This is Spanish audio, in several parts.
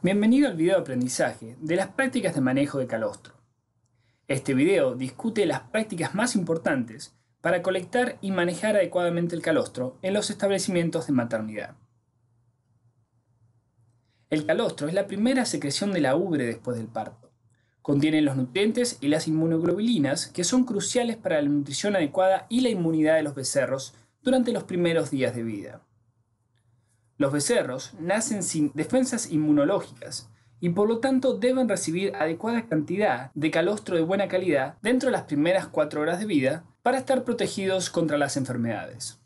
Bienvenido al video de aprendizaje de las prácticas de manejo de calostro. Este video discute las prácticas más importantes para colectar y manejar adecuadamente el calostro en los establecimientos de maternidad. El calostro es la primera secreción de la ubre después del parto. Contiene los nutrientes y las inmunoglobulinas que son cruciales para la nutrición adecuada y la inmunidad de los becerros durante los primeros días de vida. Los becerros nacen sin defensas inmunológicas y por lo tanto deben recibir adecuada cantidad de calostro de buena calidad dentro de las primeras cuatro horas de vida para estar protegidos contra las enfermedades.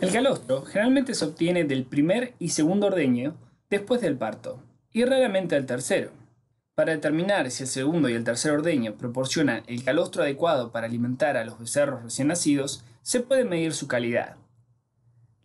El calostro generalmente se obtiene del primer y segundo ordeño después del parto, y raramente del tercero. Para determinar si el segundo y el tercer ordeño proporcionan el calostro adecuado para alimentar a los becerros recién nacidos, se puede medir su calidad.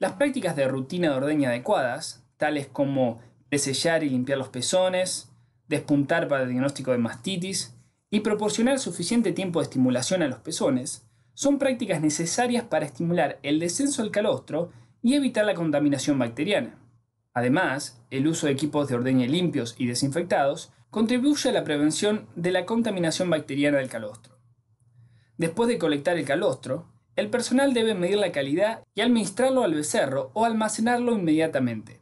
Las prácticas de rutina de ordeña adecuadas, tales como desellar y limpiar los pezones, despuntar para el diagnóstico de mastitis y proporcionar suficiente tiempo de estimulación a los pezones, son prácticas necesarias para estimular el descenso del calostro y evitar la contaminación bacteriana. Además, el uso de equipos de ordeña limpios y desinfectados contribuye a la prevención de la contaminación bacteriana del calostro. Después de colectar el calostro, el personal debe medir la calidad y administrarlo al becerro o almacenarlo inmediatamente.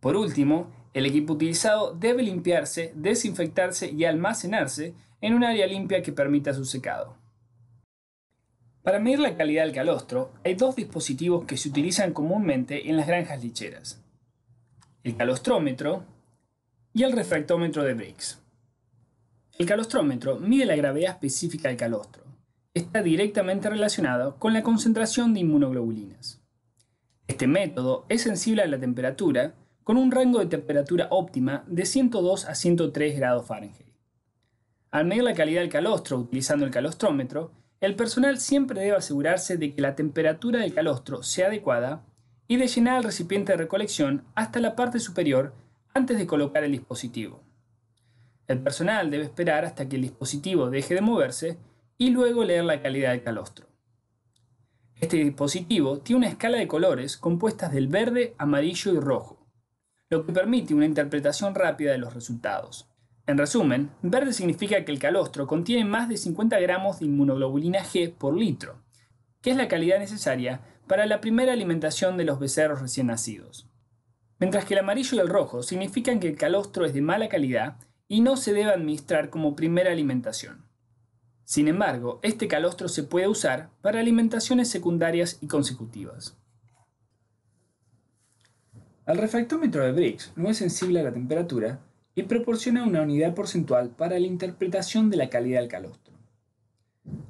Por último, el equipo utilizado debe limpiarse, desinfectarse y almacenarse en un área limpia que permita su secado. Para medir la calidad del calostro, hay dos dispositivos que se utilizan comúnmente en las granjas licheras. El calostrómetro y el refractómetro de Briggs. El calostrómetro mide la gravedad específica del calostro está directamente relacionado con la concentración de inmunoglobulinas. Este método es sensible a la temperatura con un rango de temperatura óptima de 102 a 103 grados Fahrenheit. Al medir la calidad del calostro utilizando el calostrómetro, el personal siempre debe asegurarse de que la temperatura del calostro sea adecuada y de llenar el recipiente de recolección hasta la parte superior antes de colocar el dispositivo. El personal debe esperar hasta que el dispositivo deje de moverse y luego leer la calidad del calostro. Este dispositivo tiene una escala de colores compuestas del verde, amarillo y rojo, lo que permite una interpretación rápida de los resultados. En resumen, verde significa que el calostro contiene más de 50 gramos de inmunoglobulina G por litro, que es la calidad necesaria para la primera alimentación de los becerros recién nacidos. Mientras que el amarillo y el rojo significan que el calostro es de mala calidad y no se debe administrar como primera alimentación. Sin embargo, este calostro se puede usar para alimentaciones secundarias y consecutivas. El refractómetro de Briggs no es sensible a la temperatura y proporciona una unidad porcentual para la interpretación de la calidad del calostro.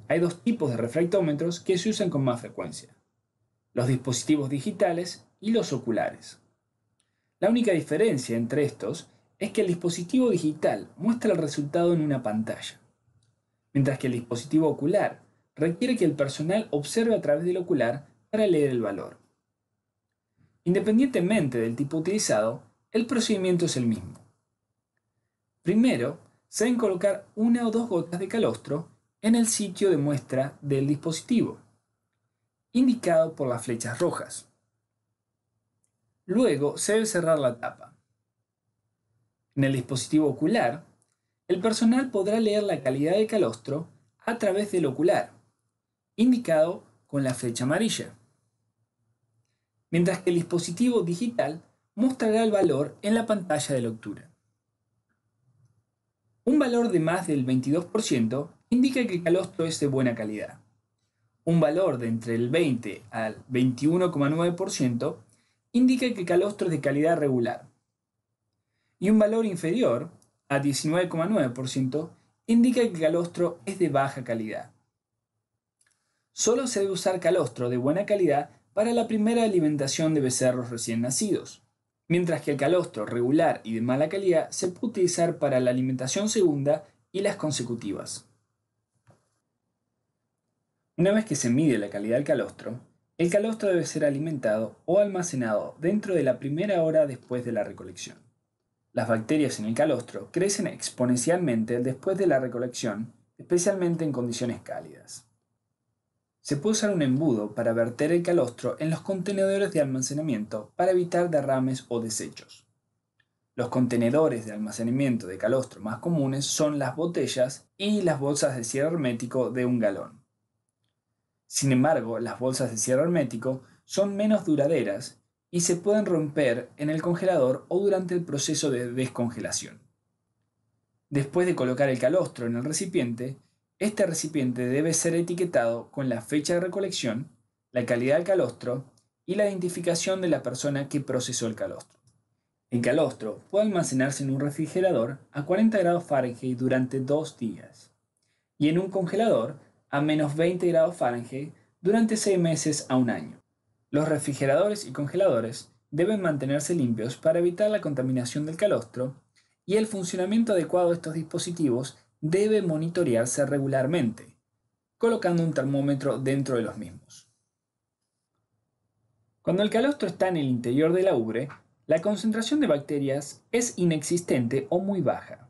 Hay dos tipos de refractómetros que se usan con más frecuencia, los dispositivos digitales y los oculares. La única diferencia entre estos es que el dispositivo digital muestra el resultado en una pantalla mientras que el dispositivo ocular requiere que el personal observe a través del ocular para leer el valor. Independientemente del tipo utilizado, el procedimiento es el mismo. Primero, se deben colocar una o dos gotas de calostro en el sitio de muestra del dispositivo, indicado por las flechas rojas. Luego se debe cerrar la tapa. En el dispositivo ocular el personal podrá leer la calidad de calostro a través del ocular, indicado con la flecha amarilla, mientras que el dispositivo digital mostrará el valor en la pantalla de lectura. Un valor de más del 22% indica que el calostro es de buena calidad. Un valor de entre el 20 al 21,9% indica que el calostro es de calidad regular. Y un valor inferior a 19,9%, indica que el calostro es de baja calidad. Solo se debe usar calostro de buena calidad para la primera alimentación de becerros recién nacidos, mientras que el calostro regular y de mala calidad se puede utilizar para la alimentación segunda y las consecutivas. Una vez que se mide la calidad del calostro, el calostro debe ser alimentado o almacenado dentro de la primera hora después de la recolección. Las bacterias en el calostro crecen exponencialmente después de la recolección, especialmente en condiciones cálidas. Se puede usar un embudo para verter el calostro en los contenedores de almacenamiento para evitar derrames o desechos. Los contenedores de almacenamiento de calostro más comunes son las botellas y las bolsas de cierre hermético de un galón. Sin embargo, las bolsas de cierre hermético son menos duraderas y se pueden romper en el congelador o durante el proceso de descongelación. Después de colocar el calostro en el recipiente, este recipiente debe ser etiquetado con la fecha de recolección, la calidad del calostro y la identificación de la persona que procesó el calostro. El calostro puede almacenarse en un refrigerador a 40 grados Fahrenheit durante dos días y en un congelador a menos 20 grados Fahrenheit durante seis meses a un año. Los refrigeradores y congeladores deben mantenerse limpios para evitar la contaminación del calostro y el funcionamiento adecuado de estos dispositivos debe monitorearse regularmente, colocando un termómetro dentro de los mismos. Cuando el calostro está en el interior de la ubre, la concentración de bacterias es inexistente o muy baja.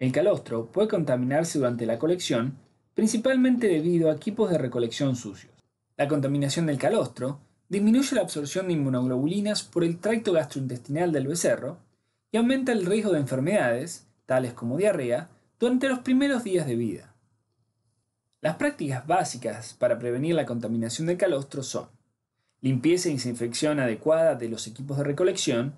El calostro puede contaminarse durante la colección, principalmente debido a equipos de recolección sucios. La contaminación del calostro disminuye la absorción de inmunoglobulinas por el tracto gastrointestinal del becerro y aumenta el riesgo de enfermedades, tales como diarrea, durante los primeros días de vida. Las prácticas básicas para prevenir la contaminación del calostro son limpieza y desinfección adecuada de los equipos de recolección,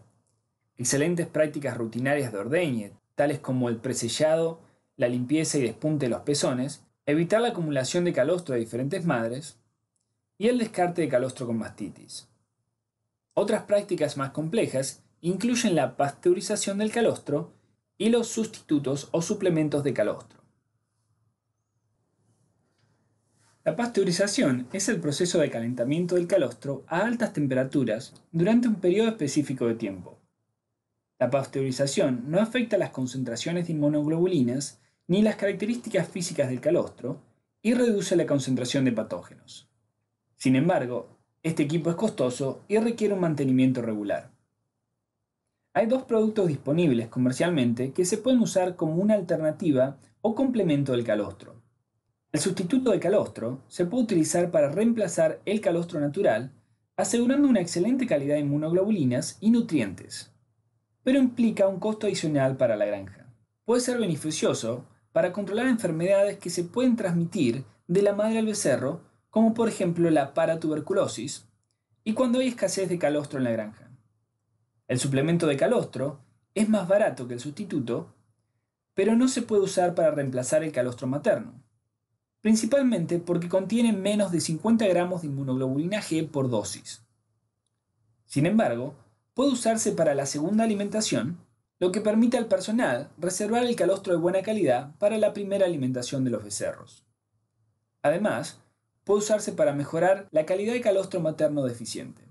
excelentes prácticas rutinarias de ordeñe, tales como el presellado, la limpieza y despunte de los pezones, evitar la acumulación de calostro de diferentes madres y el descarte de calostro con mastitis. Otras prácticas más complejas incluyen la pasteurización del calostro y los sustitutos o suplementos de calostro. La pasteurización es el proceso de calentamiento del calostro a altas temperaturas durante un periodo específico de tiempo. La pasteurización no afecta las concentraciones de inmunoglobulinas ni las características físicas del calostro y reduce la concentración de patógenos. Sin embargo, este equipo es costoso y requiere un mantenimiento regular. Hay dos productos disponibles comercialmente que se pueden usar como una alternativa o complemento del calostro. El sustituto de calostro se puede utilizar para reemplazar el calostro natural, asegurando una excelente calidad de inmunoglobulinas y nutrientes, pero implica un costo adicional para la granja. Puede ser beneficioso para controlar enfermedades que se pueden transmitir de la madre al becerro, como por ejemplo la paratuberculosis, y cuando hay escasez de calostro en la granja. El suplemento de calostro es más barato que el sustituto, pero no se puede usar para reemplazar el calostro materno principalmente porque contiene menos de 50 gramos de inmunoglobulina G por dosis. Sin embargo, puede usarse para la segunda alimentación, lo que permite al personal reservar el calostro de buena calidad para la primera alimentación de los becerros. Además, puede usarse para mejorar la calidad de calostro materno deficiente.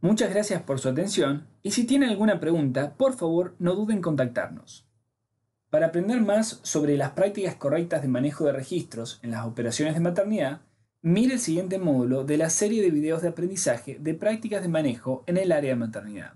Muchas gracias por su atención y si tienen alguna pregunta, por favor no duden en contactarnos. Para aprender más sobre las prácticas correctas de manejo de registros en las operaciones de maternidad, mire el siguiente módulo de la serie de videos de aprendizaje de prácticas de manejo en el área de maternidad.